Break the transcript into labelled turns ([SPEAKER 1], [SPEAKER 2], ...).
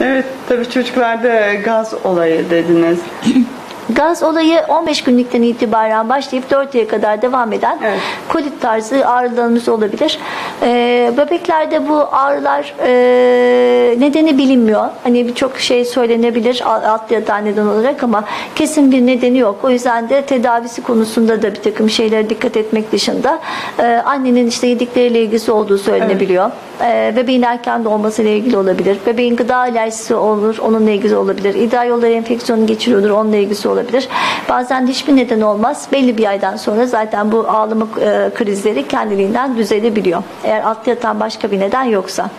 [SPEAKER 1] Evet tabii çocuklarda gaz olayı dediniz.
[SPEAKER 2] Gaz olayı 15 günlükten itibaren başlayıp 4 aya kadar devam eden
[SPEAKER 1] Evet.
[SPEAKER 2] kolit tarzı ağrılarımız olabilir. Ee, bebeklerde bu ağrılar e, nedeni bilinmiyor. Hani birçok şey söylenebilir alt yatağı neden olarak ama kesin bir nedeni yok. O yüzden de tedavisi konusunda da bir takım şeylere dikkat etmek dışında e, annenin işte yedikleriyle ilgisi olduğu söylenebiliyor. E, bebeğin erken doğmasıyla ilgili olabilir. Bebeğin gıda alerjisi olur, onunla ilgili olabilir. İdrar yolları enfeksiyonu geçiriyordur, onunla ilgisi olabilir. Bazen hiçbir neden olmaz. Belli bir aydan sonra zaten bu ağlama e, krizleri kendiliğinden düzelebiliyor. Eğer alt yatan başka bir neden yoksa.